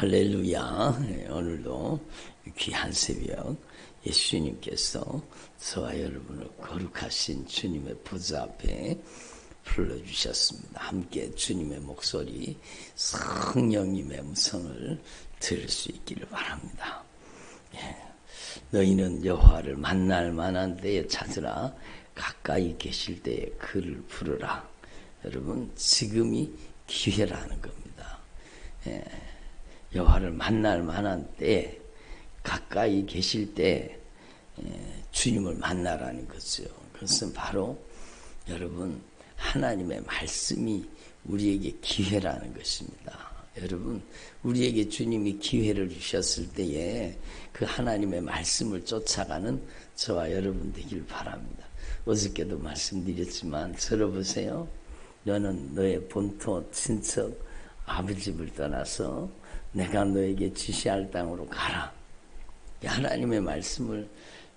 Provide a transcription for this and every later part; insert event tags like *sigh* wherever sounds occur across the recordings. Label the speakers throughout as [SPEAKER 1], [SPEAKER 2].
[SPEAKER 1] 할렐루야. 네, 오늘도 귀한 새벽 예수님께서 저와 여러분을 거룩하신 주님의 부자 앞에 불러주셨습니다. 함께 주님의 목소리, 성령님의 음성을 들을 수 있기를 바랍니다. 예. 너희는 여호와를 만날 만한 때에 찾으라. 가까이 계실 때에 그를 부르라. 여러분 지금이 기회라는 겁니다. 예. 여호와를 만날 만한 때 가까이 계실 때 주님을 만나라는 거죠. 그것은 바로 여러분 하나님의 말씀이 우리에게 기회라는 것입니다. 여러분 우리에게 주님이 기회를 주셨을 때에 그 하나님의 말씀을 쫓아가는 저와 여러분 되길 바랍니다. 어저께도 말씀드렸지만 들어보세요. 너는 너의 본토 친척 아버지 집을 떠나서 내가 너에게 지시할 땅으로 가라. 하나님의 말씀을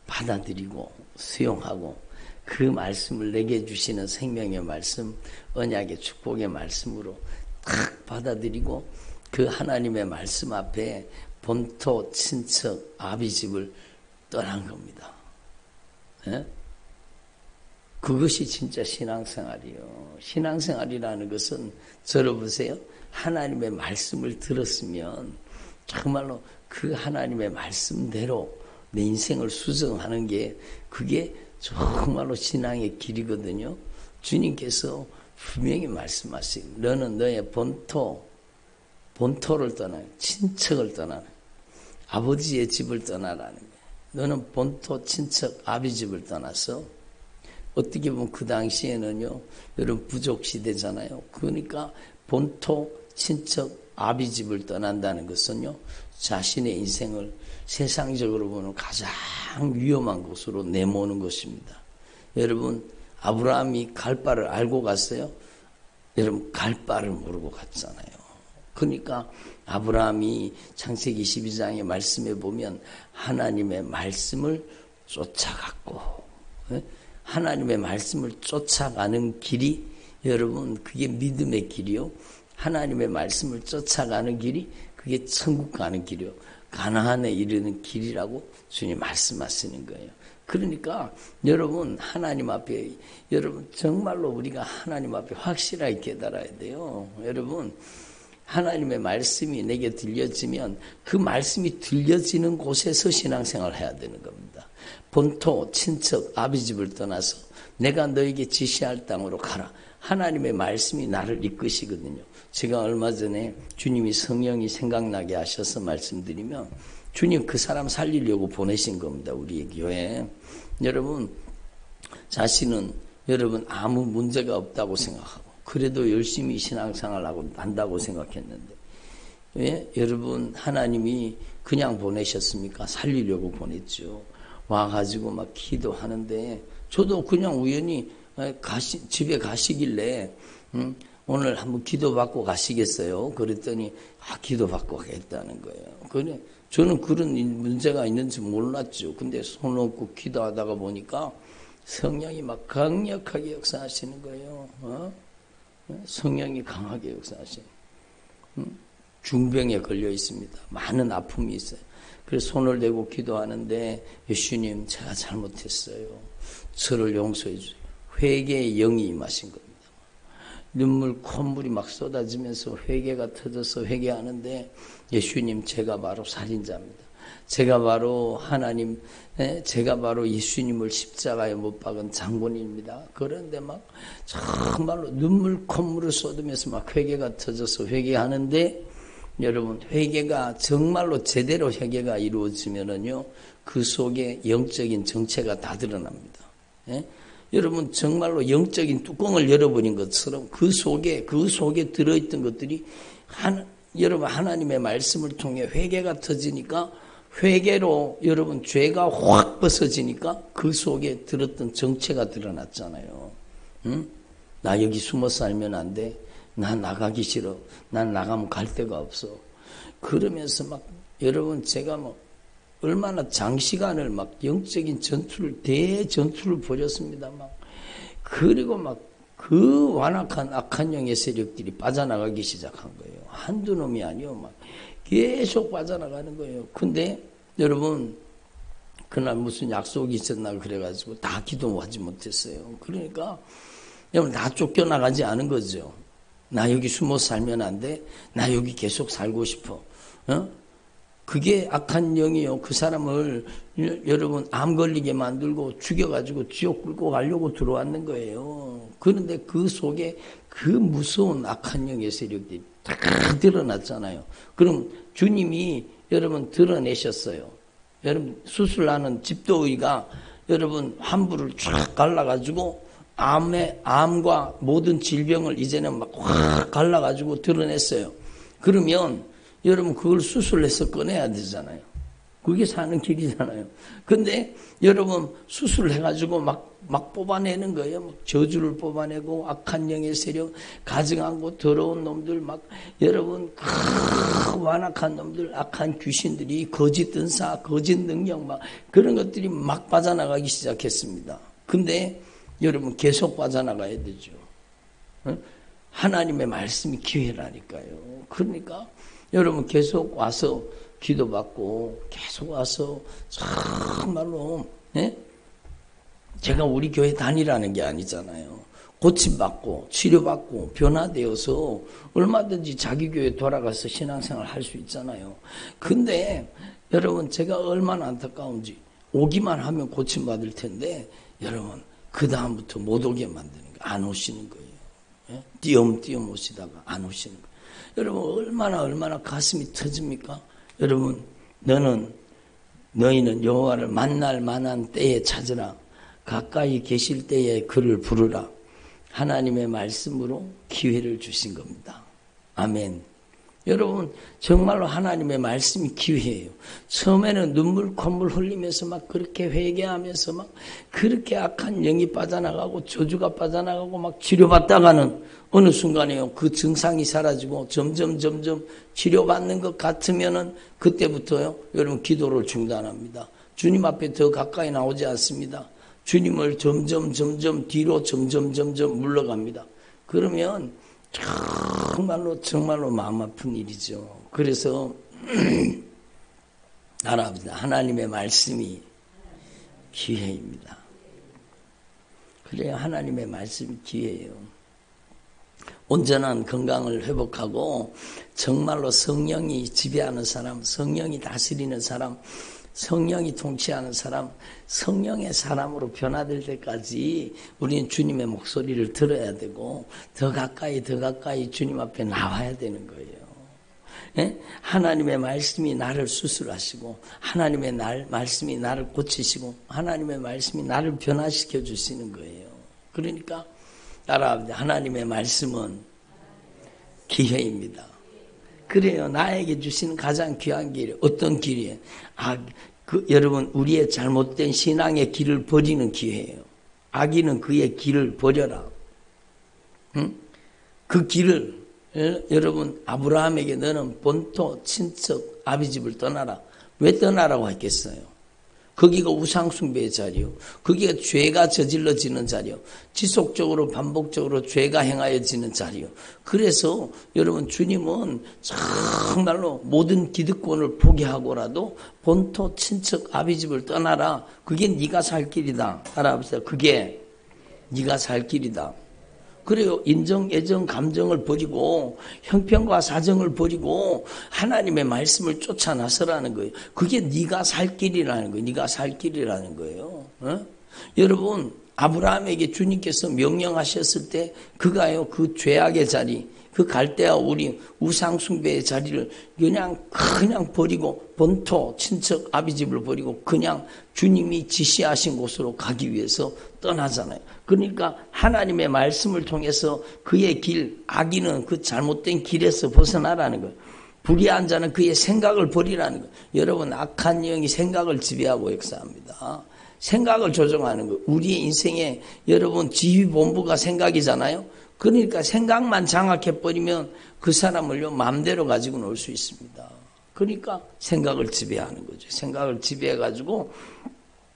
[SPEAKER 1] 받아들이고 수용하고 그 말씀을 내게 주시는 생명의 말씀, 언약의 축복의 말씀으로 탁 받아들이고 그 하나님의 말씀 앞에 본토, 친척, 아비집을 떠난 겁니다. 예? 그것이 진짜 신앙생활이요. 신앙생활이라는 것은 들어보세요. 하나님의 말씀을 들었으면 정말로 그 하나님의 말씀대로 내 인생을 수정하는 게 그게 정말로 신앙의 길이거든요. 주님께서 분명히 말씀하시고 너는 너의 본토 본토를 떠나 친척을 떠나는 아버지의 집을 떠나라는 거예요. 너는 본토 친척 아비 집을 떠나서 어떻게 보면 그 당시에는요 여러분 부족 시대잖아요. 그러니까 본토 친척 아비 집을 떠난다는 것은요, 자신의 인생을 세상적으로 보면 가장 위험한 곳으로 내모는 것입니다. 여러분, 아브라함이 갈 바를 알고 갔어요? 여러분, 갈 바를 모르고 갔잖아요. 그러니까 아브라함이 창세기 12장의 말씀에 보면 하나님의 말씀을 쫓아갔고, 예? 하나님의 말씀을 쫓아가는 길이 여러분, 그게 믿음의 길이요. 하나님의 말씀을 쫓아가는 길이 그게 천국 가는 길이요. 가나안에 이르는 길이라고 주님 말씀하시는 거예요. 그러니까 여러분 하나님 앞에 여러분 정말로 우리가 하나님 앞에 확실하게 깨달아야 돼요. 여러분 하나님의 말씀이 내게 들려지면 그 말씀이 들려지는 곳에서 신앙생활을 해야 되는 겁니다. 본토, 친척, 아비집을 떠나서 내가 너에게 지시할 땅으로 가라. 하나님의 말씀이 나를 이끄시거든요. 제가 얼마 전에 주님이 성령이 생각나게 하셔서 말씀드리면 주님 그 사람 살리려고 보내신 겁니다. 우리 교회. 여러분, 자신은 여러분 아무 문제가 없다고 생각하고 그래도 열심히 신앙생활 하고 한다고 생각했는데 왜? 여러분 하나님이 그냥 보내셨습니까? 살리려고 보냈죠. 와가지고 막 기도하는데 저도 그냥 우연히 가시, 집에 가시길래, 음, 오늘 한번 기도받고 가시겠어요? 그랬더니, 아, 기도받고 가겠다는 거예요. 그래, 저는 그런 문제가 있는지 몰랐죠. 근데 손 얹고 기도하다가 보니까 성령이 막 강력하게 역사하시는 거예요. 어? 성령이 강하게 역사하시는. 음? 중병에 걸려 있습니다. 많은 아픔이 있어요. 그래서 손을 대고 기도하는데 예수님 제가 잘못했어요. 저를 용서해 주세요. 회개의 영이 임하신 겁니다. 눈물, 콧물이 막 쏟아지면서 회개가 터져서 회개하는데 예수님 제가 바로 살인자입니다. 제가 바로 하나님, 제가 바로 예수님을 십자가에 못 박은 장본인입니다. 그런데 막 정말로 눈물, 콧물을 쏟으면서 막 회개가 터져서 회개하는데 여러분 회개가 정말로 제대로 회개가 이루어지면은요 그 속에 영적인 정체가 다 드러납니다. 예? 여러분 정말로 영적인 뚜껑을 열어버린 것처럼 그 속에 그 속에 들어있던 것들이 한 여러분 하나님의 말씀을 통해 회개가 터지니까 회개로 여러분 죄가 확 벗어지니까 그 속에 들었던 정체가 드러났잖아요. 응? 나 여기 숨어 살면 안 돼. 나 나가기 싫어. 난 나가면 갈 데가 없어. 그러면서 막 여러분 제가 뭐 얼마나 장시간을 막 영적인 전투를 대전투를 벌였습니다. 막 그리고 막 그 완악한 악한 영의 세력들이 빠져나가기 시작한 거예요. 한두 놈이 아니요. 막 계속 빠져나가는 거예요. 근데 여러분 그날 무슨 약속이 있었나 그래가지고 다 기도하지 못했어요. 그러니까 여러분 다 쫓겨나가지 않은 거죠. 나 여기 숨어 살면 안 돼. 나 여기 계속 살고 싶어. 어? 그게 악한 영이요. 그 사람을 여러분 암 걸리게 만들고 죽여가지고 지옥 끌고 가려고 들어왔는 거예요. 그런데 그 속에 그 무서운 악한 영의 세력들이 다 드러났잖아요. 그럼 주님이 여러분 드러내셨어요. 여러분 수술하는 집도의가 여러분 환부를 쫙 갈라가지고 암의 암과 모든 질병을 이제는 막 확 갈라가지고 드러냈어요. 그러면 여러분 그걸 수술해서 꺼내야 되잖아요. 그게 사는 길이잖아요. 근데 여러분 수술해가지고 막, 막 뽑아내는 거예요. 막 저주를 뽑아내고 악한 영의 세력, 가증하고 더러운 놈들 막 여러분 완악한 놈들, 악한 귀신들이 거짓 은사, 거짓 능력 막 그런 것들이 막 빠져나가기 시작했습니다. 근데 여러분 계속 빠져나가야 되죠. 하나님의 말씀이 기회라니까요. 그러니까 여러분 계속 와서 기도받고 계속 와서 정말로 네? 제가 우리 교회 다니라는 게 아니잖아요. 고침받고 치료받고 변화되어서 얼마든지 자기 교회 돌아가서 신앙생활 할 수 있잖아요. 근데 여러분 제가 얼마나 안타까운지 오기만 하면 고침받을 텐데 여러분 그 다음부터 못 오게 만드는 거안 오시는 거예요. 예? 띄엄띄엄 오시다가 안 오시는 거예요. 여러분 얼마나 얼마나 가슴이 터집니까? 여러분 너는 너희는 여호와를 만날 만한 때에 찾으라 가까이 계실 때에 그를 부르라 하나님의 말씀으로 기회를 주신 겁니다. 아멘. 여러분 정말로 하나님의 말씀이 기회예요. 처음에는 눈물 콧물 흘리면서 막 그렇게 회개하면서 막 그렇게 악한 영이 빠져나가고 저주가 빠져나가고 막 치료받다가는 어느 순간에요 그 증상이 사라지고 점점 점점 치료받는 것 같으면은 그때부터요 여러분 기도를 중단합니다. 주님 앞에 더 가까이 나오지 않습니다. 주님을 점점 점점 뒤로 점점 점점 물러갑니다. 그러면 정말로 정말로 마음 아픈 일이죠. 그래서 *clears throat* 알아봅니다. 하나님의 말씀이 기회입니다. 그래요. 하나님의 말씀이 기회예요. 온전한 건강을 회복하고 정말로 성령이 지배하는 사람, 성령이 다스리는 사람, 성령이 통치하는 사람, 성령의 사람으로 변화될 때까지 우리는 주님의 목소리를 들어야 되고 더 가까이 더 가까이 주님 앞에 나와야 되는 거예요. 예? 하나님의 말씀이 나를 수술하시고 하나님의 날, 말씀이 나를 고치시고 하나님의 말씀이 나를 변화시켜 주시는 거예요. 그러니까 따라합니다. 하나님의 말씀은 기회입니다. 그래요. 나에게 주시는 가장 귀한 길이 어떤 길이에요? 아, 그, 여러분, 우리의 잘못된 신앙의 길을 버리는 기회예요. 악인은 그의 길을 버려라. 응? 그 길을, 여러분, 아브라함에게 너는 본토, 친척, 아비집을 떠나라. 왜 떠나라고 했겠어요? 거기가 우상숭배의 자리요. 거기가 죄가 저질러지는 자리요. 지속적으로 반복적으로 죄가 행하여지는 자리요. 그래서 여러분 주님은 정말로 모든 기득권을 포기하고라도 본토 친척 아비 집을 떠나라. 그게 네가 살 길이다. 알아보세요. 그게 네가 살 길이다. 그래요. 인정, 애정, 감정을 버리고 형편과 사정을 버리고 하나님의 말씀을 쫓아 나서라는 거예요. 그게 네가 살 길이라는 거예요. 네가 살 길이라는 거예요. 어? 여러분 아브라함에게 주님께서 명령하셨을 때 그가요 그 죄악의 자리 그 갈대아 우리 우상 숭배의 자리를 그냥 그냥 버리고 본토 친척 아비 집을 버리고 그냥 주님이 지시하신 곳으로 가기 위해서 떠나잖아요. 그러니까 하나님의 말씀을 통해서 그의 길, 악인은 그 잘못된 길에서 벗어나라는 거예요. 불의한 자는 그의 생각을 버리라는 거예요. 여러분, 악한 영이 생각을 지배하고 역사합니다. 생각을 조정하는 거. 우리의 인생에 여러분 지휘본부가 생각이잖아요. 그러니까 생각만 장악해버리면 그 사람을요, 마음대로 가지고 놀 수 있습니다. 그러니까 생각을 지배하는 거죠. 생각을 지배해가지고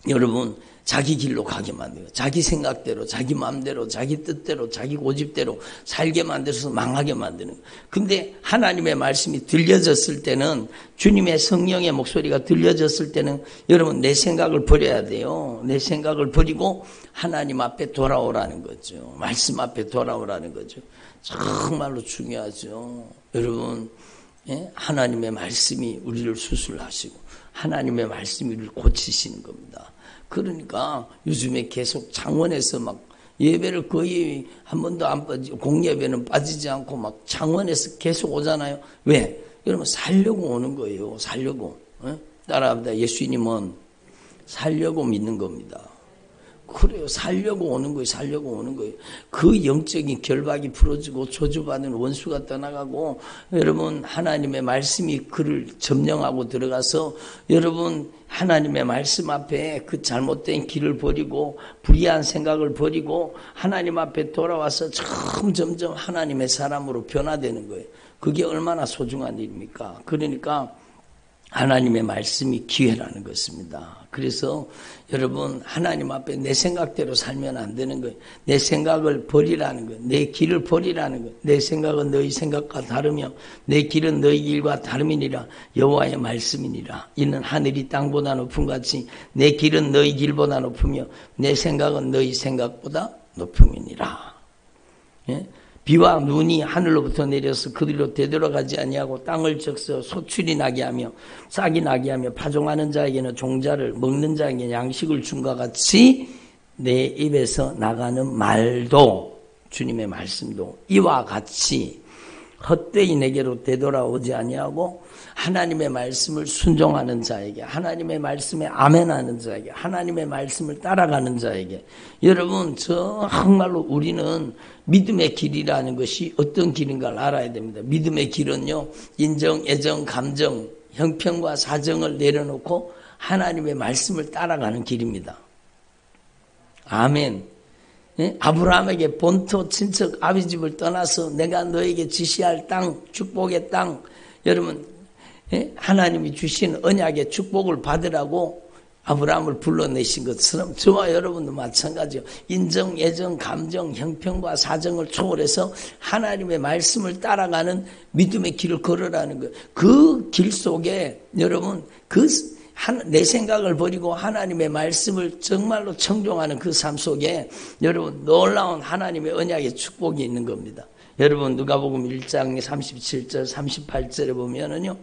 [SPEAKER 1] 여러분 자기 길로 가게 만들고 자기 생각대로 자기 마음대로 자기 뜻대로 자기 고집대로 살게 만들어서 망하게 만드는. 근데 하나님의 말씀이 들려졌을 때는 주님의 성령의 목소리가 들려졌을 때는 여러분 내 생각을 버려야 돼요. 내 생각을 버리고 하나님 앞에 돌아오라는 거죠. 말씀 앞에 돌아오라는 거죠. 정말로 중요하죠. 여러분 예? 하나님의 말씀이 우리를 수술하시고 하나님의 말씀이 우리를 고치시는 겁니다 그러니까 요즘에 계속 창원에서 막 예배를 거의 한 번도 안 빠지고 공예배는 빠지지 않고 막 창원에서 계속 오잖아요. 왜? 여러분 살려고 오는 거예요. 살려고. 어? 따라합니다. 예수님은 살려고 믿는 겁니다. 그래요. 살려고 오는 거예요. 살려고 오는 거예요. 그 영적인 결박이 풀어지고 저주받은 원수가 떠나가고 여러분 하나님의 말씀이 그를 점령하고 들어가서 여러분 하나님의 말씀 앞에 그 잘못된 길을 버리고 불의한 생각을 버리고 하나님 앞에 돌아와서 점점점 하나님의 사람으로 변화되는 거예요. 그게 얼마나 소중한 일입니까? 그러니까 하나님의 말씀이 기회라는 것입니다. 그래서 여러분 하나님 앞에 내 생각대로 살면 안 되는 거예요. 내 생각을 버리라는 거예요. 내 길을 버리라는 거예요. 내 생각은 너희 생각과 다르며 내 길은 너희 길과 다름이니라 여호와의 말씀이니라. 이는 하늘이 땅보다 높은 같이 내 길은 너희 길보다 높으며 내 생각은 너희 생각보다 높음이니라. 예? 비와 눈이 하늘로부터 내려서 그들로 되돌아가지 아니하고 땅을 적서 소출이 나게 하며 싹이 나게 하며 파종하는 자에게는 종자를 먹는 자에게 양식을 준과 같이 내 입에서 나가는 말도 주님의 말씀도 이와 같이 헛되이 내게로 되돌아오지 아니하고 하나님의 말씀을 순종하는 자에게 하나님의 말씀에 아멘하는 자에게 하나님의 말씀을 따라가는 자에게 여러분 정말로 우리는 믿음의 길이라는 것이 어떤 길인가를 알아야 됩니다. 믿음의 길은요 인정, 애정, 감정, 형평과 사정을 내려놓고 하나님의 말씀을 따라가는 길입니다. 아멘. 예? 아브라함에게 본토 친척 아비집을 떠나서 내가 너에게 지시할 땅 축복의 땅 여러분 예? 하나님이 주신 언약의 축복을 받으라고 아브라함을 불러내신 것처럼 저와 여러분도 마찬가지요. 인정, 예정, 감정, 형평과 사정을 초월해서 하나님의 말씀을 따라가는 믿음의 길을 걸으라는 것. 그길 속에 여러분 그 내 생각을 버리고 하나님의 말씀을 정말로 청종하는 그 삶 속에 여러분 놀라운 하나님의 언약의 축복이 있는 겁니다. 여러분 누가복음 1장 37절 38절에 보면은요.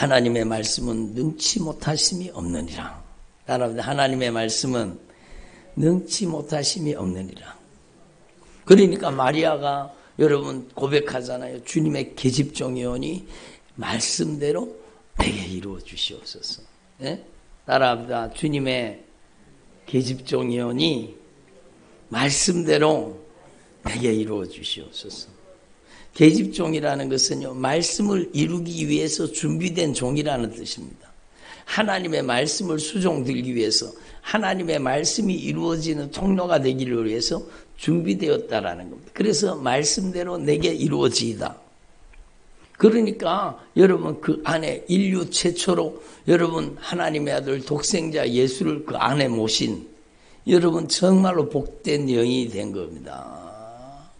[SPEAKER 1] 하나님의 말씀은 능치 못하심이 없느니라. 여러분 하나님의 말씀은 능치 못하심이 없느니라. 그러니까 마리아가 여러분 고백하잖아요. 주님의 계집종이오니 말씀대로 내게 이루어 주시옵소서. 예? 따라합니다. 주님의 계집종이오니 말씀대로 내게 이루어 주시옵소서. 계집종이라는 것은요, 말씀을 이루기 위해서 준비된 종이라는 뜻입니다. 하나님의 말씀을 수종들기 위해서, 하나님의 말씀이 이루어지는 통로가 되기를 위해서 준비되었다라는 겁니다. 그래서 말씀대로 내게 이루어지이다. 그러니까 여러분 그 안에 인류 최초로 여러분 하나님의 아들 독생자 예수를 그 안에 모신 여러분 정말로 복된 영이 된 겁니다.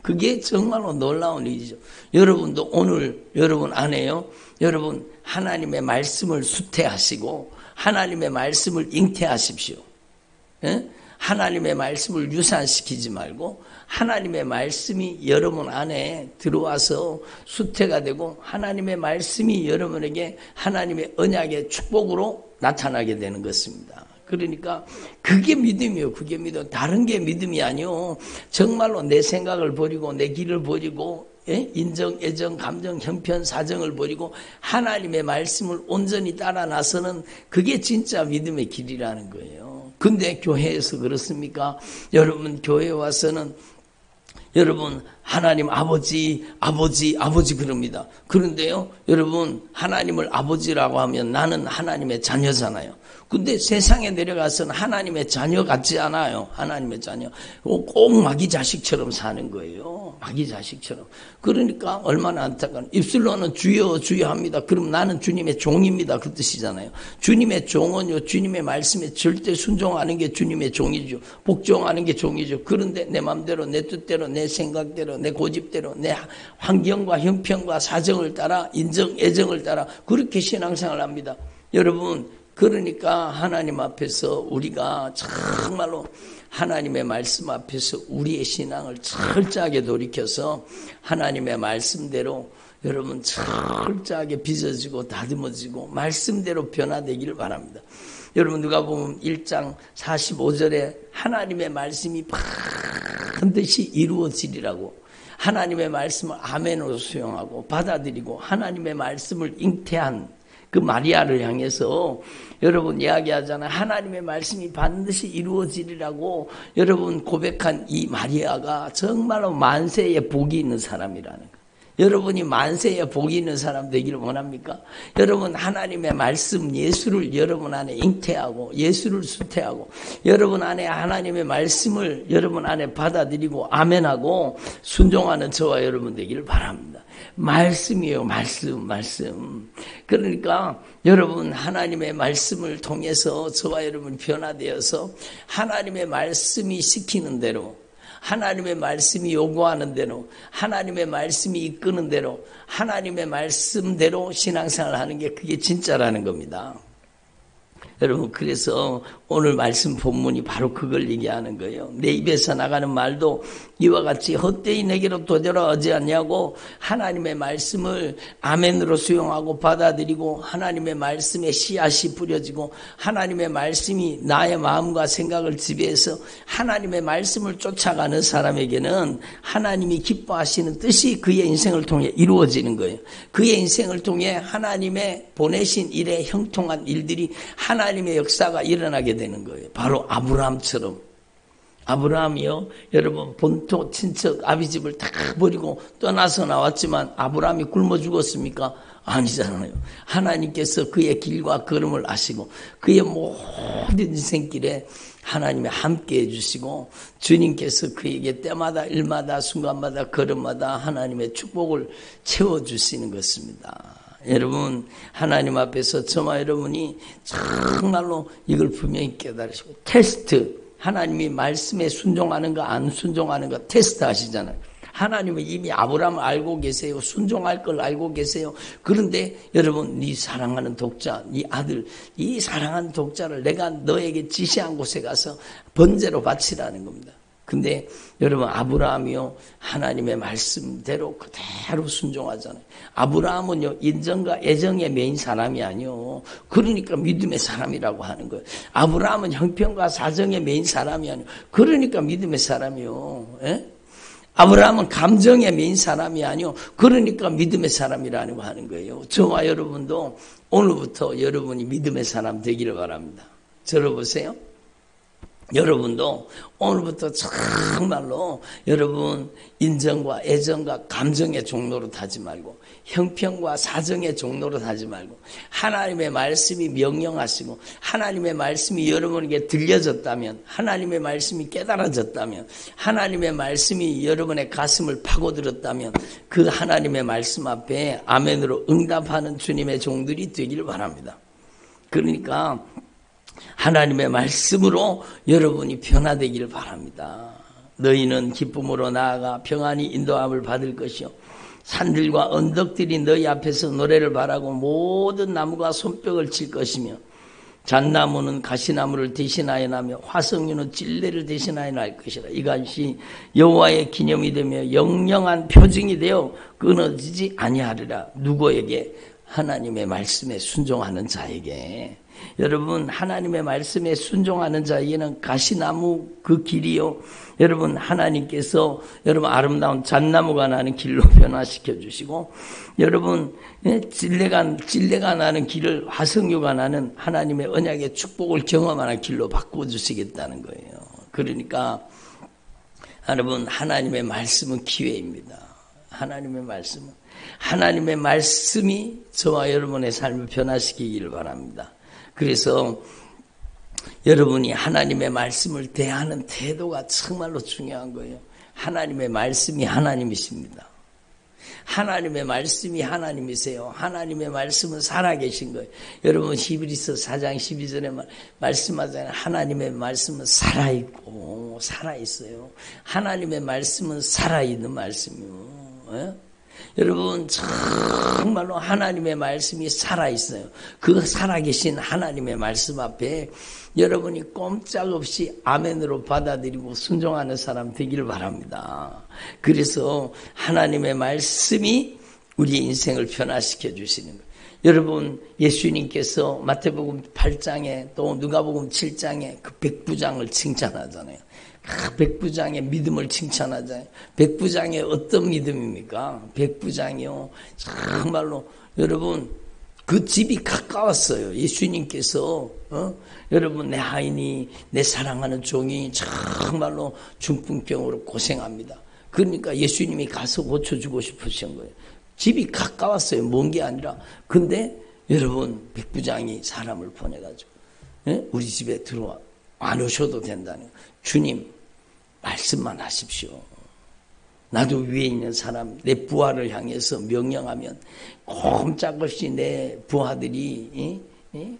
[SPEAKER 1] 그게 정말로 놀라운 일이죠. 여러분도 오늘 여러분 안에요. 여러분 하나님의 말씀을 수태하시고 하나님의 말씀을 잉태하십시오. 예? 하나님의 말씀을 유산시키지 말고 하나님의 말씀이 여러분 안에 들어와서 수태가 되고 하나님의 말씀이 여러분에게 하나님의 언약의 축복으로 나타나게 되는 것입니다. 그러니까 그게 믿음이요. 그게 믿음. 다른 게 믿음이 아니요. 정말로 내 생각을 버리고 내 길을 버리고 예? 인정, 애정, 감정, 형편, 사정을 버리고 하나님의 말씀을 온전히 따라 나서는 그게 진짜 믿음의 길이라는 거예요. 근데 교회에서 그렇습니까? 여러분 교회 와서는 여러분 하나님 아버지 아버지 아버지 그럽니다. 그런데요 여러분 하나님을 아버지라고 하면 나는 하나님의 자녀잖아요. 근데 세상에 내려가서는 하나님의 자녀 같지 않아요. 하나님의 자녀. 꼭 마귀 자식처럼 사는 거예요. 마귀 자식처럼. 그러니까 얼마나 안타까운. 입술로는 주여 주여 합니다. 그럼 나는 주님의 종입니다. 그 뜻이잖아요. 주님의 종은요. 주님의 말씀에 절대 순종하는 게 주님의 종이죠. 복종하는 게 종이죠. 그런데 내 마음대로 내 뜻대로 내 생각대로 내 고집대로 내 환경과 형편과 사정을 따라 인정 애정을 따라 그렇게 신앙생활을 합니다. 여러분 그러니까 하나님 앞에서 우리가 정말로 하나님의 말씀 앞에서 우리의 신앙을 철저하게 돌이켜서 하나님의 말씀대로 여러분 철저하게 빚어지고 다듬어지고 말씀대로 변화되기를 바랍니다. 여러분 누가 보면 1장 45절에 하나님의 말씀이 반드시 이루어지리라고 하나님의 말씀을 아멘으로 수용하고 받아들이고 하나님의 말씀을 잉태한 그 마리아를 향해서 여러분 이야기하잖아요. 하나님의 말씀이 반드시 이루어지리라고 여러분 고백한 이 마리아가 정말로 만세에 복이 있는 사람이라는 거. 여러분이 만세에 복이 있는 사람 되기를 원합니까? 여러분 하나님의 말씀 예수를 여러분 안에 잉태하고 예수를 수태하고 여러분 안에 하나님의 말씀을 여러분 안에 받아들이고 아멘하고 순종하는 저와 여러분 되기를 바랍니다. 말씀이에요, 말씀, 말씀. 그러니까 여러분 하나님의 말씀을 통해서 저와 여러분 변화되어서 하나님의 말씀이 시키는 대로 하나님의 말씀이 요구하는 대로 하나님의 말씀이 이끄는 대로 하나님의 말씀대로 신앙생활 하는 게 그게 진짜라는 겁니다. 여러분 그래서 오늘 말씀 본문이 바로 그걸 얘기하는 거예요. 내 입에서 나가는 말도 이와 같이 헛되이 내게로 도전하지 않냐고 하나님의 말씀을 아멘으로 수용하고 받아들이고 하나님의 말씀에 씨앗이 뿌려지고 하나님의 말씀이 나의 마음과 생각을 지배해서 하나님의 말씀을 쫓아가는 사람에게는 하나님이 기뻐하시는 뜻이 그의 인생을 통해 이루어지는 거예요. 그의 인생을 통해 하나님의 보내신 일에 형통한 일들이 하나님의 역사가 일어나게 되는 거예요. 바로 아브라함처럼. 아브라함이요. 여러분 본토 친척 아비집을 다 버리고 떠나서 나왔지만 아브라함이 굶어 죽었습니까? 아니잖아요. 하나님께서 그의 길과 걸음을 아시고 그의 모든 인생길에 하나님이 함께 해주시고 주님께서 그에게 때마다 일마다 순간마다 걸음마다 하나님의 축복을 채워주시는 것입니다. 여러분 하나님 앞에서 저와 여러분이 정말로 이걸 분명히 깨달으시고 테스트 하나님이 말씀에 순종하는가 안 순종하는가 테스트 하시잖아요. 하나님은 이미 아브라함을 알고 계세요. 순종할 걸 알고 계세요. 그런데 여러분, 네 사랑하는 독자, 네 아들, 이 사랑하는 독자를 내가 너에게 지시한 곳에 가서 번제로 바치라는 겁니다. 근데 여러분 아브라함이요 하나님의 말씀대로 그대로 순종하잖아요. 아브라함은요 인정과 애정에 매인 사람이 아니요. 그러니까 믿음의 사람이라고 하는 거예요. 아브라함은 형편과 사정에 매인 사람이 아니요. 그러니까 믿음의 사람이요. 예? 아브라함은 감정에 매인 사람이 아니요. 그러니까 믿음의 사람이라고 하는 거예요. 저와 여러분도 오늘부터 여러분이 믿음의 사람 되기를 바랍니다. 들어보세요. 여러분도 오늘부터 정말로 여러분 인정과 애정과 감정의 종로로 타지 말고 형편과 사정의 종로로 타지 말고 하나님의 말씀이 명령하시고 하나님의 말씀이 여러분에게 들려졌다면 하나님의 말씀이 깨달아졌다면 하나님의 말씀이 여러분의 가슴을 파고들었다면 그 하나님의 말씀 앞에 아멘으로 응답하는 주님의 종들이 되기를 바랍니다. 그러니까 하나님의 말씀으로 여러분이 변화되기를 바랍니다. 너희는 기쁨으로 나아가 평안히 인도함을 받을 것이요. 산들과 언덕들이 너희 앞에서 노래를 바라고 모든 나무가 손뼉을 칠 것이며 잣나무는 가시나무를 대신하여 나며 화석류는 찔레를 대신하여 날 것이라. 이것이 여호와의 기념이 되며 영영한 표징이 되어 끊어지지 아니하리라. 누구에게 하나님의 말씀에 순종하는 자에게 여러분 하나님의 말씀에 순종하는 자에게는 가시나무 그 길이요. 여러분 하나님께서 여러분 아름다운 잣나무가 나는 길로 *laughs* 변화시켜 주시고 여러분 진례가 예, 진례가 나는 길을 화석류가 나는 하나님의 언약의 축복을 경험하는 길로 바꿔 주시겠다는 거예요. 그러니까 여러분 하나님의 말씀은 기회입니다. 하나님의 말씀은 하나님의 말씀이 저와 여러분의 삶을 변화시키기를 바랍니다. 그래서 여러분이 하나님의 말씀을 대하는 태도가 정말로 중요한 거예요. 하나님의 말씀이 하나님이십니다. 하나님의 말씀이 하나님이세요. 하나님의 말씀은 살아계신 거예요. 여러분 히브리서 4장 12절에 말씀하잖아요. 하나님의 말씀은 살아있고 살아있어요. 하나님의 말씀은 살아있는 말씀이요. 예? 여러분 정말로 하나님의 말씀이 살아 있어요. 그 살아계신 하나님의 말씀 앞에 여러분이 꼼짝없이 아멘으로 받아들이고 순종하는 사람 되기를 바랍니다. 그래서 하나님의 말씀이 우리 인생을 변화시켜 주시는 거예요. 여러분 예수님께서 마태복음 8장에 또 누가복음 7장에 그 백부장을 칭찬하잖아요. 그 백부장의 믿음을 칭찬하잖아요. 백부장의 어떤 믿음입니까? 백부장이요. 정말로 여러분 그 집이 가까웠어요. 예수님께서 어? 여러분 내 하인이 내 사랑하는 종이 정말로 중풍병으로 고생합니다. 그러니까 예수님이 가서 고쳐주고 싶으신 거예요. 집이 가까웠어요. 먼 게 아니라. 근데 여러분 백부장이 사람을 보내가지고 예? 우리 집에 들어와 안 오셔도 된다는 주님 말씀만 하십시오. 나도 위에 있는 사람 내 부하를 향해서 명령하면 꼼짝없이 내 부하들이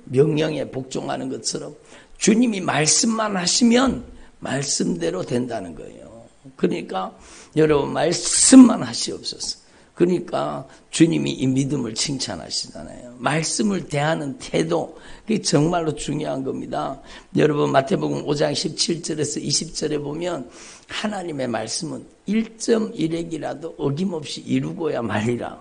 [SPEAKER 1] 명령에 복종하는 것처럼 주님이 말씀만 하시면 말씀대로 된다는 거예요. 그러니까 여러분 말씀만 하시옵소서. 그러니까 주님이 이 믿음을 칭찬하시잖아요. 말씀을 대하는 태도, 그게 정말로 중요한 겁니다. 여러분, 마태복음 5장 17절에서 20절에 보면 하나님의 말씀은 1.1핵이라도 어김없이 이루고야 말리라.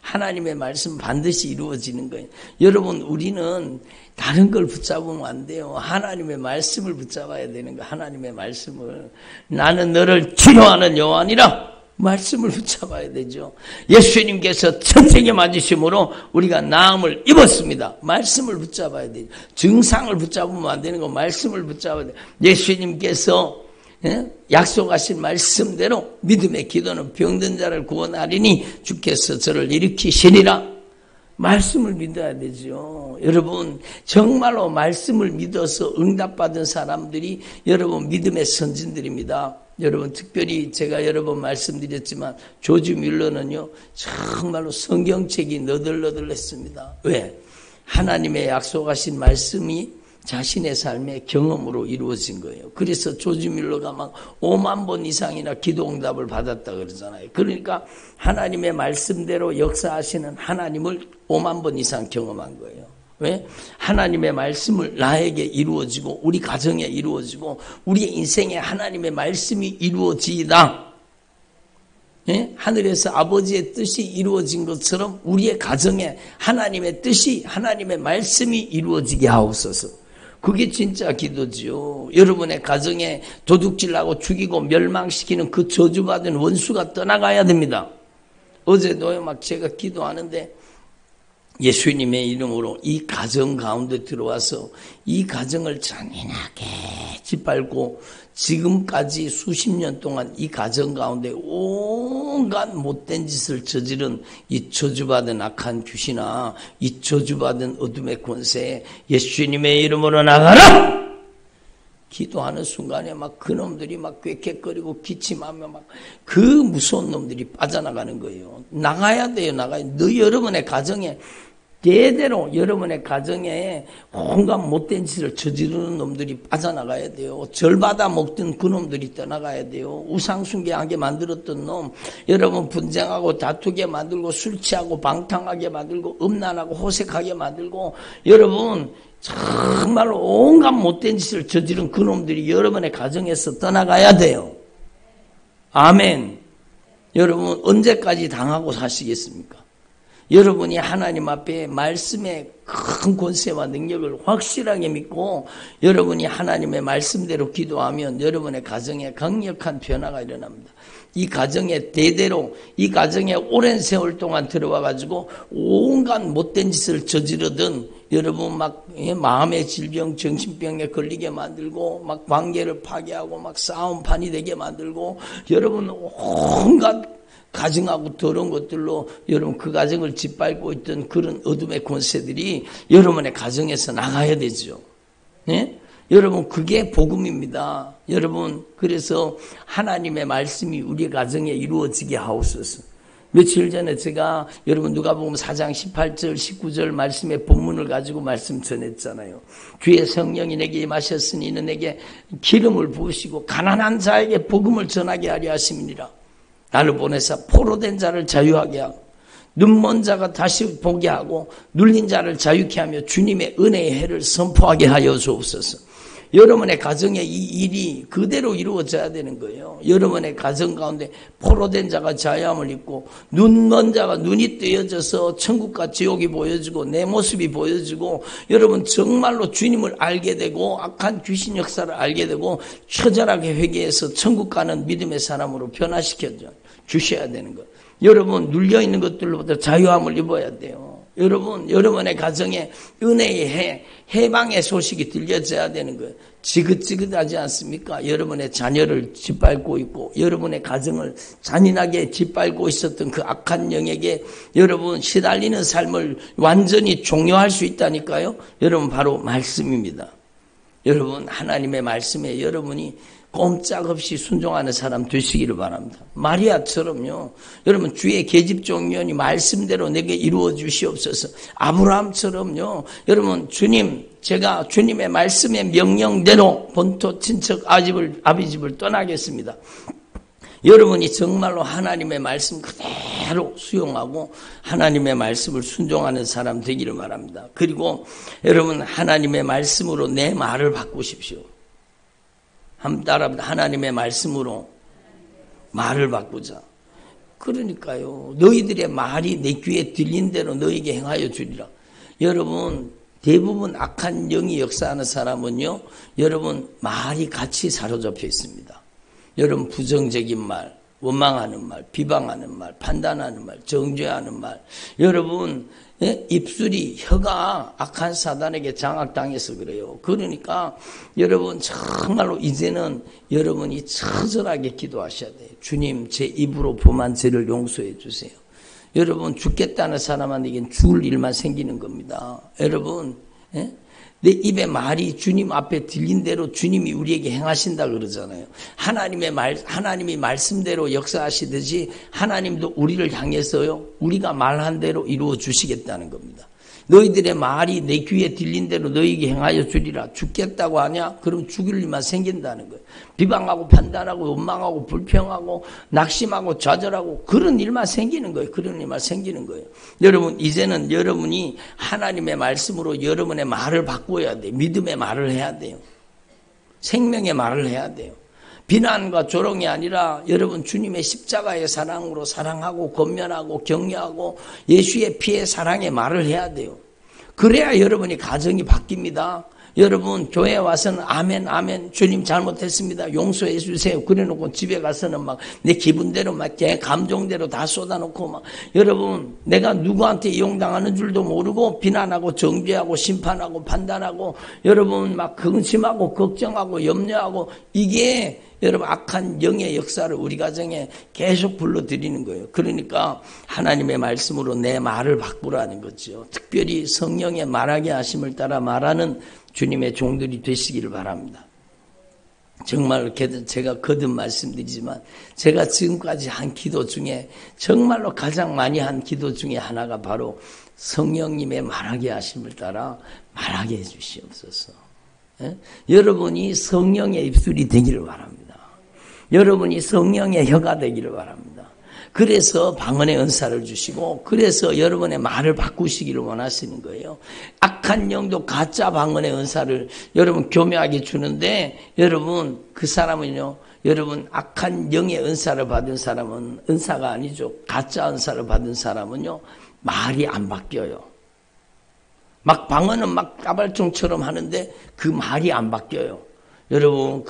[SPEAKER 1] 하나님의 말씀 반드시 이루어지는 거예요. 여러분, 우리는 다른 걸 붙잡으면 안 돼요. 하나님의 말씀을 붙잡아야 되는 거 하나님의 말씀을. 나는 너를 치료하는 요한이라. 말씀을 붙잡아야 되죠. 예수님께서 천생에 맞으심으로 우리가 나음을 입었습니다. 말씀을 붙잡아야 되죠. 증상을 붙잡으면 안 되는 거 말씀을 붙잡아야 돼요. 예수님께서 예? 약속하신 말씀대로 믿음의 기도는 병든 자를 구원하리니 주께서 저를 일으키시리라. 말씀을 믿어야 되죠. 여러분, 정말로 말씀을 믿어서 응답받은 사람들이 여러분 믿음의 선진들입니다. 여러분 특별히 제가 여러 번 말씀드렸지만 조지 뮬러는요 정말로 성경책이 너덜너덜했습니다. 왜? 하나님의 약속하신 말씀이 자신의 삶의 경험으로 이루어진 거예요. 그래서 조지 뮬러가 막 5만 번 이상이나 기도 응답을 받았다 그러잖아요. 그러니까 하나님의 말씀대로 역사하시는 하나님을 5만 번 이상 경험한 거예요. 왜? 하나님의 말씀을 나에게 이루어지고 우리 가정에 이루어지고 우리의 인생에 하나님의 말씀이 이루어지다. 예? 하늘에서 아버지의 뜻이 이루어진 것처럼 우리의 가정에 하나님의 뜻이 하나님의 말씀이 이루어지게 하옵소서. 그게 진짜 기도지요. 여러분의 가정에 도둑질하고 죽이고 멸망시키는 그 저주받은 원수가 떠나가야 됩니다. 어제도 막 제가 기도하는데 예수님의 이름으로 이 가정 가운데 들어와서 이 가정을 잔인하게 짓밟고 지금까지 수십 년 동안 이 가정 가운데 온갖 못된 짓을 저지른 이 저주받은 악한 귀신아, 이 저주받은 어둠의 권세, 예수님의 이름으로 나가라! 기도하는 순간에 막 그놈들이 막 꾀꾀거리고 기침하며 막 그 무서운 놈들이 빠져나가는 거예요. 나가야 돼요, 나가야 돼. 너 여러분의 가정에 대대로 여러분의 가정에 온갖 못된 짓을 저지르는 놈들이 빠져나가야 돼요. 절받아 먹던 그 놈들이 떠나가야 돼요. 우상숭배하게 만들었던 놈, 여러분 분쟁하고 다투게 만들고 술 취하고 방탕하게 만들고 음란하고 호색하게 만들고 여러분 정말로 온갖 못된 짓을 저지른 그 놈들이 여러분의 가정에서 떠나가야 돼요. 아멘. 여러분 언제까지 당하고 사시겠습니까? 여러분이 하나님 앞에 말씀의 큰 권세와 능력을 확실하게 믿고 여러분이 하나님의 말씀대로 기도하면 여러분의 가정에 강력한 변화가 일어납니다. 이 가정에 대대로 이 가정에 오랜 세월 동안 들어와 가지고 온갖 못된 짓을 저지르던 여러분 막 예, 마음의 질병, 정신병에 걸리게 만들고 막 관계를 파괴하고 막 싸움판이 되게 만들고 여러분 온갖 가정하고 더러운 것들로 여러분 그 가정을 짓밟고 있던 그런 어둠의 권세들이 여러분의 가정에서 나가야 되죠. 예? 여러분 그게 복음입니다. 여러분 그래서 하나님의 말씀이 우리 가정에 이루어지게 하옵소서. 며칠 전에 제가 여러분 누가 보면 4장 18절 19절 말씀의 본문을 가지고 말씀 전했잖아요. 주의 성령이 내게 임하셨으니 이는 내게 기름을 부으시고 가난한 자에게 복음을 전하게 하려 하심이니라. 나를 보내서 포로된 자를 자유하게 하고 눈먼 자가 다시 보게 하고 눌린 자를 자유케 하며 주님의 은혜의 해를 선포하게 하여 주옵소서. 여러분의 가정에 이 일이 그대로 이루어져야 되는 거예요. 여러분의 가정 가운데 포로된 자가 자유함을 입고 눈먼 자가 눈이 떼어져서 천국과 지옥이 보여지고 내 모습이 보여지고 여러분 정말로 주님을 알게 되고 악한 귀신 역사를 알게 되고 처절하게 회개해서 천국 가는 믿음의 사람으로 변화시켜 주셔야 되는 거. 여러분 눌려 있는 것들로부터 자유함을 입어야 돼요. 여러분, 여러분의 가정에 은혜의 해, 해방의 소식이 들려져야 되는 거예요. 지긋지긋하지 않습니까? 여러분의 자녀를 짓밟고 있고, 여러분의 가정을 잔인하게 짓밟고 있었던 그 악한 영에게 여러분 시달리는 삶을 완전히 종료할 수 있다니까요? 여러분, 바로 말씀입니다. 여러분, 하나님의 말씀에 여러분이 꼼짝없이 순종하는 사람 되시기를 바랍니다. 마리아처럼요. 여러분 주의 계집종년이 말씀대로 내게 이루어 주시옵소서. 아브라함처럼요. 여러분 주님 제가 주님의 말씀의 명령대로 본토 친척 아집을 아비집을 떠나겠습니다. 여러분이 정말로 하나님의 말씀 그대로 수용하고 하나님의 말씀을 순종하는 사람 되기를 바랍니다. 그리고 여러분 하나님의 말씀으로 내 말을 바꾸십시오. 한번 따라 하나님의 말씀으로 말을 바꾸자. 그러니까요. 너희들의 말이 내 귀에 들린 대로 너에게 행하여 주리라. 여러분 대부분 악한 영이 역사하는 사람은요. 여러분 말이 같이 사로잡혀 있습니다. 여러분 부정적인 말, 원망하는 말, 비방하는 말, 판단하는 말, 정죄하는 말. 여러분 예? 입술이 혀가 악한 사단에게 장악당해서 그래요. 그러니까 여러분 정말로 이제는 여러분이 처절하게 기도하셔야 돼요. 주님 제 입으로 범한 죄를 용서해 주세요. 여러분 죽겠다는 사람한테는 죽을 일만 생기는 겁니다. 여러분 예? 내 입의 말이 주님 앞에 들린 대로 주님이 우리에게 행하신다 그러잖아요. 하나님의 말, 하나님이 말씀대로 역사하시듯이 하나님도 우리를 향해서요, 우리가 말한 대로 이루어 주시겠다는 겁니다. 너희들의 말이 내 귀에 들린 대로 너희에게 행하여 주리라. 죽겠다고 하냐? 그럼 죽일 일만 생긴다는 거예요. 비방하고 판단하고 원망하고 불평하고 낙심하고 좌절하고 그런 일만 생기는 거예요. 그런 일만 생기는 거예요. 여러분 이제는 여러분이 하나님의 말씀으로 여러분의 말을 바꿔야 돼요. 믿음의 말을 해야 돼요. 생명의 말을 해야 돼요. 비난과 조롱이 아니라 여러분 주님의 십자가의 사랑으로 사랑하고 권면하고 격려하고 예수의 피의 사랑의 말을 해야 돼요. 그래야 여러분이 가정이 바뀝니다. 여러분 교회 와서는 아멘 아멘 주님 잘못했습니다 용서해 주세요 그래놓고 집에 가서는 막 내 기분대로 막제 감정대로 다 쏟아놓고 막 여러분 내가 누구한테 이용당하는 줄도 모르고 비난하고 정죄하고 심판하고 판단하고 여러분 막 근심하고 걱정하고 염려하고 이게 여러분 악한 영의 역사를 우리 가정에 계속 불러들이는 거예요. 그러니까 하나님의 말씀으로 내 말을 바꾸라는 거죠. 특별히 성령의 말하게 하심을 따라 말하는 주님의 종들이 되시기를 바랍니다. 정말 제가 거듭 말씀드리지만 제가 지금까지 한 기도 중에 정말로 가장 많이 한 기도 중에 하나가 바로 성령님의 말하게 하심을 따라 말하게 해 주시옵소서. 예? 여러분이 성령의 입술이 되기를 바랍니다. 여러분이 성령의 혀가 되기를 바랍니다. 그래서 방언의 은사를 주시고 그래서 여러분의 말을 바꾸시기를 원하시는 거예요. 악한 영도 가짜 방언의 은사를 여러분 교묘하게 주는데 여러분 그 사람은요. 여러분 악한 영의 은사를 받은 사람은 은사가 아니죠. 가짜 은사를 받은 사람은요. 말이 안 바뀌어요. 막 방언은 막 까발총처럼 하는데 그 말이 안 바뀌어요. 여러분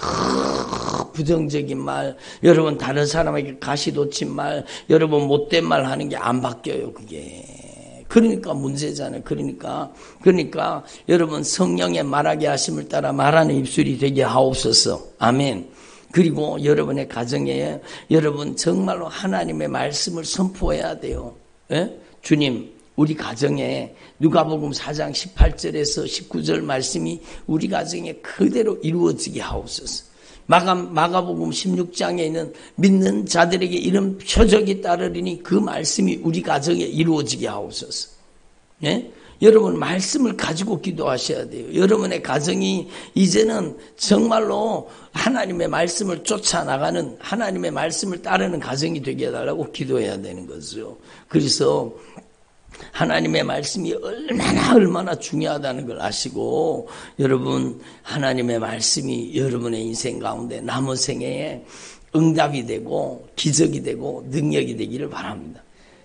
[SPEAKER 1] 막 부정적인 말, 여러분 다른 사람에게 가시돋친 말, 여러분 못된 말 하는 게 안 바뀌어요, 그게. 그러니까 문제잖아요. 그러니까 그러니까 여러분 성령의 말하게 하심을 따라 말하는 입술이 되게 하옵소서. 아멘. 그리고 여러분의 가정에 여러분 정말로 하나님의 말씀을 선포해야 돼요. 예? 주님, 우리 가정에 누가복음 4장 18절에서 19절 말씀이 우리 가정에 그대로 이루어지게 하옵소서. 마가, 마가복음 16장에 있는 믿는 자들에게 이런 표적이 따르리니 그 말씀이 우리 가정에 이루어지게 하옵소서. 네? 여러분 말씀을 가지고 기도하셔야 돼요. 여러분의 가정이 이제는 정말로 하나님의 말씀을 쫓아 나가는 하나님의 말씀을 따르는 가정이 되게 해달라고 기도해야 되는 거죠. 그래서 하나님의 말씀이 얼마나 얼마나 중요하다는 걸 아시고 여러분 하나님의 말씀이 여러분의 인생 가운데 남은 생애에 응답이 되고 기적이 되고 능력이 되기를 바랍니다.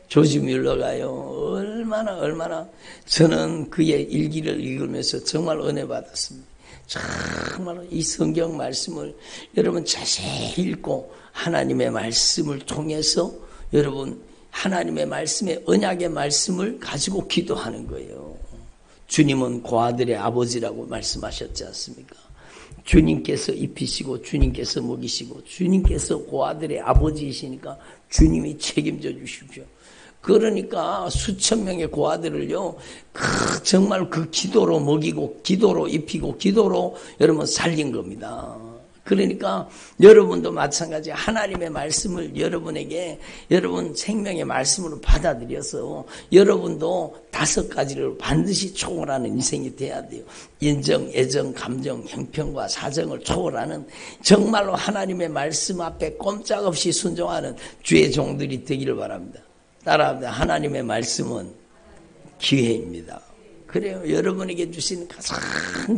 [SPEAKER 1] 조지 뮬러가요 얼마나 얼마나 저는 그의 일기를 읽으면서 정말 은혜 받았습니다. 정말 이 성경 말씀을 여러분 자세히 읽고 하나님의 말씀을 통해서 여러분 하나님의 말씀의 언약의 말씀을 가지고 기도하는 거예요. 주님은 고아들의 아버지라고 말씀하셨지 않습니까? 주님께서 입히시고 주님께서 먹이시고 주님께서 고아들의 아버지이시니까 주님이 책임져 주십시오. 그러니까 수천 명의 고아들을요, 그 정말 그 기도로 먹이고, 기도로 입히고, 기도로 여러분 살린 겁니다. 그러니까 여러분도 마찬가지 하나님의 말씀을 여러분에게 여러분 생명의 말씀으로 받아들여서 여러분도 다섯 가지를 반드시 초월하는 인생이 돼야 돼요. 인정, 애정, 감정, 형평과 사정을 초월하는 정말로 하나님의 말씀 앞에 꼼짝없이 순종하는 주의 종들이 되기를 바랍니다. 따라합니다. 하나님의 말씀은 기회입니다. 그래요. 여러분에게 주신 가장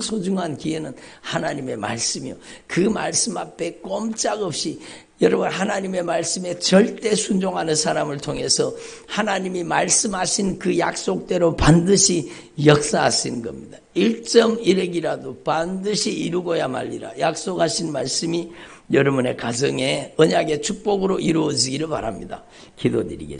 [SPEAKER 1] 소중한 기회는 하나님의 말씀이요. 그 말씀 앞에 꼼짝없이 여러분 하나님의 말씀에 절대 순종하는 사람을 통해서 하나님이 말씀하신 그 약속대로 반드시 역사하신 겁니다. 1.1핵이라도 반드시 이루고야 말리라. 약속하신 말씀이 여러분의 가정에 언약의 축복으로 이루어지기를 바랍니다. 기도드리겠습니다.